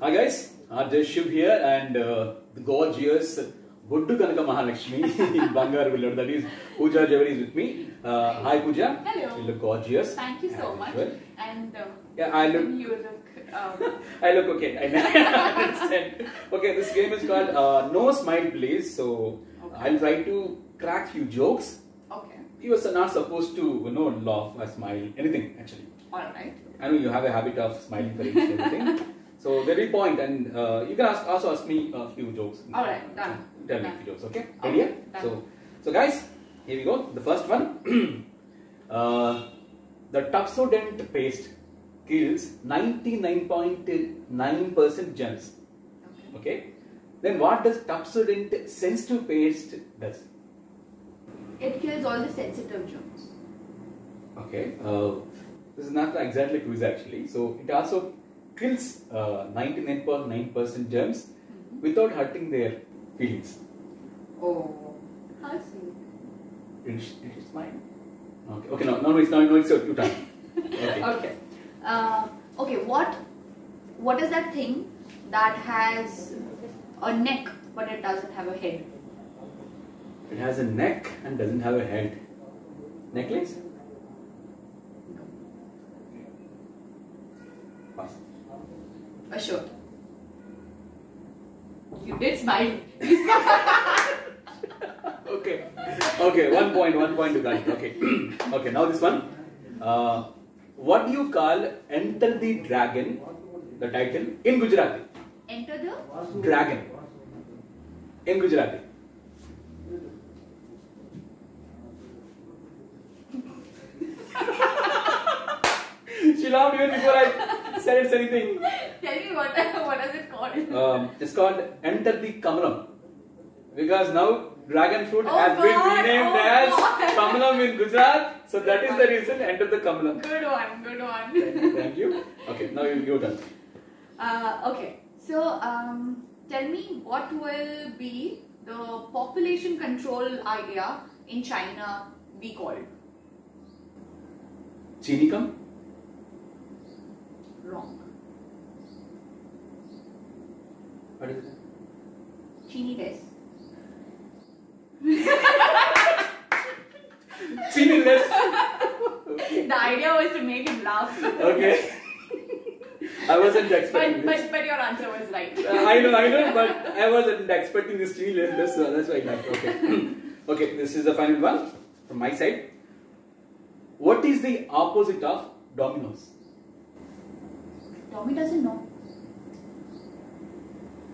Hi guys, RJ Shiv here and uh, the gorgeous Buddu Kanaka Mahalakshmi in Bangar Village. That is Pooja Jhaveri is with me. Uh, hi Pooja. Hello. You look gorgeous. Thank you so As much. usual. And um, Yeah, I look. you look. Um, I look okay. I understand. Okay, this game is called uh, No Smile Please. So Okay. I'll try to crack few jokes. okay. You are not supposed to, you know, laugh or smile, anything actually. All right. I know you have a habit of smiling for and everything. So very point, and uh, you can ask, also ask me a few jokes. All right, done. Tell me Done. a few jokes, okay? Okay, Ready? yeah? done. So, so guys, here we go. The first one. uh, the Tuxodent paste kills 99.9% germs. Okay. Okay. Then what does Tuxodent sensitive paste does? It kills all the sensitive germs. Okay. Uh, this is not exactly quiz actually. So it also kills uh, 99.9% germs Mhm. without hurting their feelings. Oh. How sweet. Did she, did she? Okay. Okay. No. No. It's not. No. It's your, your time. Okay. Okay. Uh, okay. What? What is that thing that has a neck but it doesn't have a head? It has a neck and doesn't have a head. Necklace? A shirt. You did smile. Okay. Okay. One point. One point to that. Okay. okay. Now this one. Uh, what do you call Enter the Dragon? The title in Gujarati. Enter the. Dragon. In Gujarati. she laughed even before I said anything. Tell me what. What is it called? Um, it's called Enter the Kamalam. Because now dragon fruit Oh has been renamed oh as God. Kamalam in Gujarat. So that is the reason Enter the Kamalam. Good one. Good one. Thank you. Thank you. Okay, now you, your turn. Uh, okay, so um, tell me what will be the population control idea in China be called? Chini come? Wrong. What is it? Chini des. Chini less. The idea was to make him laugh. Okay. I wasn't expecting But, this. but, but your answer was right. Uh, I know, I know, but I wasn't expecting this chini less. That's, uh, that's why I laughed. Okay. okay, this is the final one from my side. What is the opposite of dominoes? Tommy doesn't know.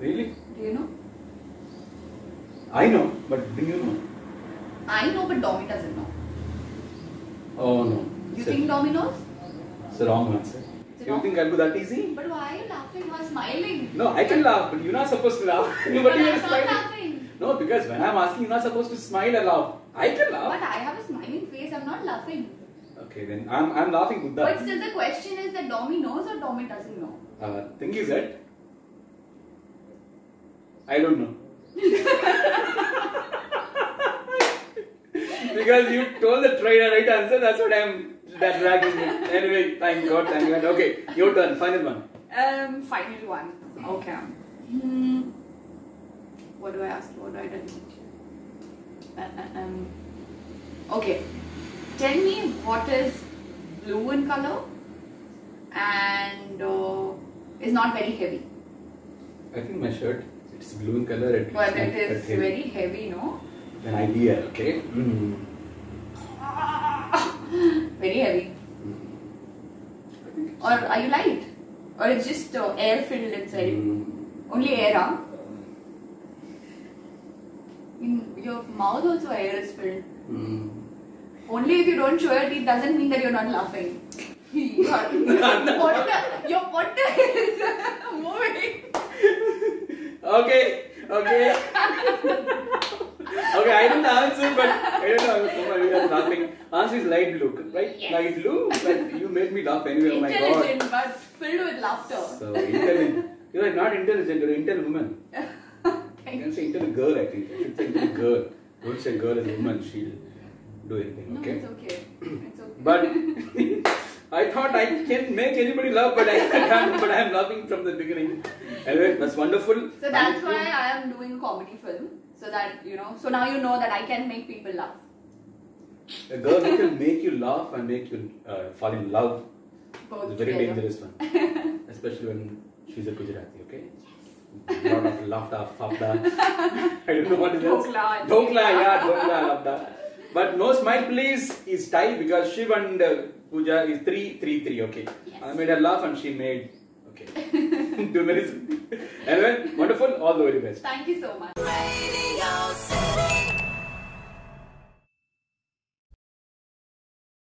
Really? Do you know? I know, but do you know? I know, but Domi doesn't know. Oh no. You think Domi knows? It's a wrong answer. It's You wrong- think I'll do that easy? But why are you laughing or smiling? No, I can laugh, but you're not supposed to laugh. But but you're smiling. laughing. No, because when I'm asking, you're not supposed to smile or laugh. I can laugh. But I have a smiling face, I'm not laughing. Okay, then I'm, I'm laughing with But still, the question is that Domi knows or Domi doesn't know. Uh, thing is that I don't know. because you told the trainer right answer, that's what I'm that dragging you. Anyway, thank God, thank God. Okay, your turn, final one. Um, final one. Okay. Hmm. What do I ask? What do I do? Uh, uh, um. Okay. Tell me what is blue in color and uh, is not very heavy. I think my shirt, it's blue in color. It, But it heavy. very heavy, no? An idea, okay? Mm. Very heavy. It's- Or are you light? Or it's just uh, air filled inside? Mm. Only air, huh? In your mouth also air is filled. Mm. Only if you don't show your teeth doesn't mean that you're not laughing. your potter, your potter is moving. Okay, okay. okay, I didn't answer, but I don't know. I was so much I was laughing. Answer is light blue, right? Yes. Light blue, but you made me laugh anyway. Oh my god. Intelligent but filled with laughter. So intelligent. You're not intelligent. You're intelligent woman. You Thank can say intelligent girl. I think. I should say intelligent girl. Don't say girl as woman. She'll do anything. Okay. No, Okay. it's okay. It's okay. But I thought I can make anybody laugh, but I can't. But I am laughing from the beginning. Anyway, that's wonderful. So that's why I am doing a comedy film. So that you know. So now you know that I can make people laugh. A girl who can make you laugh and make you uh, fall in love Both is a very together. dangerous one. Especially when she's a Gujarati, okay? A lot of laughter, fafda. I don't know what it is. Dhokla. Dhokla, yeah, dhokla, laughter. But no smile, please, is tie because Shiv and uh, Pooja is 3 3 3, okay? Yes. I made her laugh and she made, okay. Two minutes. anyway, wonderful, all the very best. Thank you so much. Radio